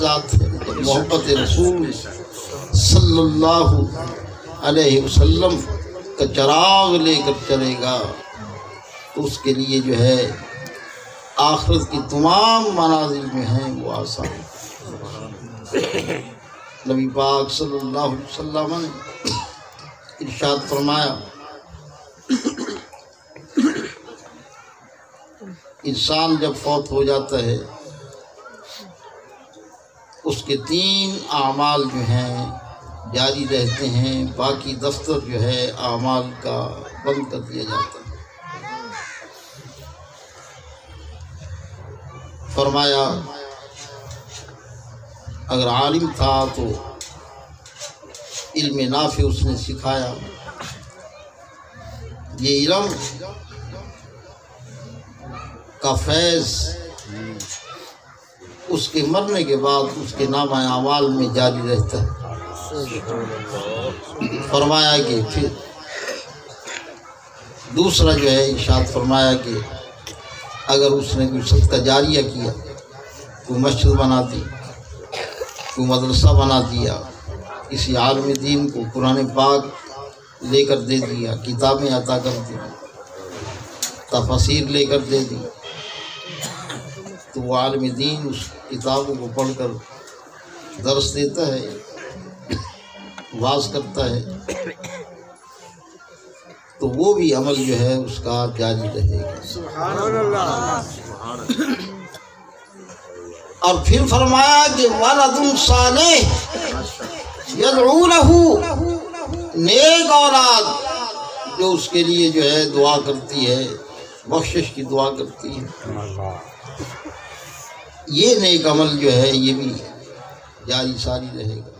ذات محبت رسول صلی اللہ علیہ وسلم کا چراغ لے کر چلے گا، تو اس کے لیے جو ہے آخرت کی تمام مناظر جو ہیں وہ آسان نبی پاک صلی اللہ علیہ وسلم نے ارشاد فرمایا، انسان جب فوت ہو جاتا ہے اس کے تین اعمال جو ہیں جاری رہتے ہیں، باقی دفتر جو ہے اعمال کا بند کر دیا جاتا ہے۔ فرمایا، اگر عالم تھا تو علم نافع اس نے سکھایا۔ یہ علم کا فیض اس کے مرنے کے بعد اس کے نام اعمال میں جاری رہتا ہے۔ فرمایا کہ پھر دوسرا جو ہے ارشاد فرمایا کہ اگر اس نے کوئی صدقہ جاریہ کیا، کوئی مسجد بنا دی، کوئی مدرسہ بنا دیا، کسی عالم دین کو قرآن پاک لے کر دے دیا، کتابیں عطا کر دی تفسیر لے کر دے دی تو وہ عالم دین اس کتابوں کو پڑھ کر درس دیتا ہے واز کرتا ہے۔ تو وہ بھی عمل جو ہے اس کا جاری رہے گا اور پھر فرمایا کہ ولد صالح یدعو لہو نیک اولاد جو اس کے لیے جو ہے دعا کرتی ہے۔ بخشش کی دعا کرتی ہے یہ نیک عمل جو ہے یہ بھی جاری ساری رہے گا۔